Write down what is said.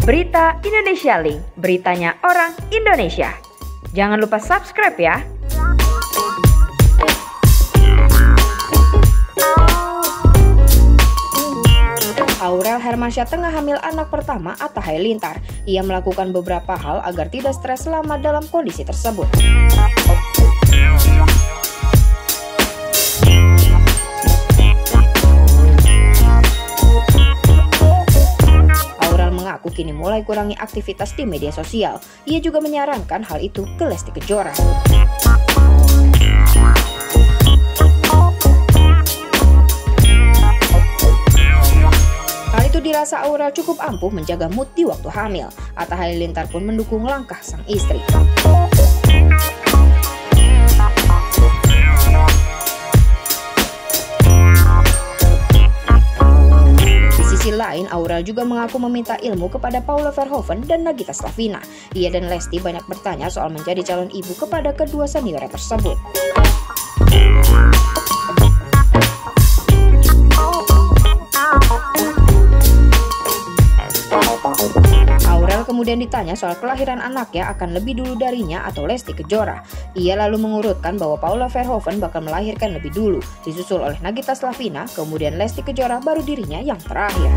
Berita Indonesia Link, beritanya orang Indonesia. Jangan lupa subscribe ya. Aurel Hermansyah tengah hamil anak pertama Atta Halilintar. Ia melakukan beberapa hal agar tidak stres selama dalam kondisi tersebut. Mengaku kini mulai kurangi aktivitas di media sosial. Ia juga menyarankan hal itu ke Lesti Kejora. Hal itu dirasa Aurel cukup ampuh menjaga mood di waktu hamil. Atta Halilintar pun mendukung langkah sang istri. Lain, Aurel juga mengaku meminta ilmu kepada Paula Verhoeven dan Nagita Slavina. Ia dan Lesti banyak bertanya soal menjadi calon ibu kepada kedua senior tersebut. Kemudian ditanya soal kelahiran anaknya akan lebih dulu darinya atau Lesti Kejora. Ia lalu mengurutkan bahwa Paula Verhoeven bakal melahirkan lebih dulu, disusul oleh Nagita Slavina, kemudian Lesti Kejora baru dirinya yang terakhir.